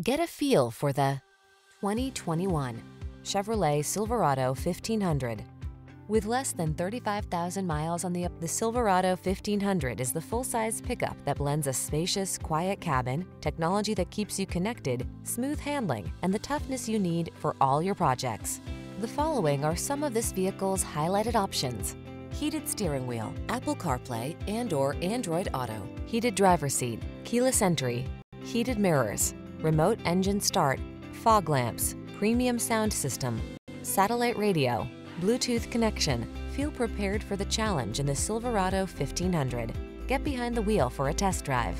Get a feel for the 2021 Chevrolet Silverado 1500. With less than 35,000 miles on the the Silverado 1500 is the full-size pickup that blends a spacious, quiet cabin, technology that keeps you connected, smooth handling, and the toughness you need for all your projects. The following are some of this vehicle's highlighted options. Heated steering wheel, Apple CarPlay and or Android Auto, heated driver seat, keyless entry, heated mirrors, remote engine start, fog lamps, premium sound system, satellite radio, Bluetooth connection. Feel prepared for the challenge in the Silverado 1500. Get behind the wheel for a test drive.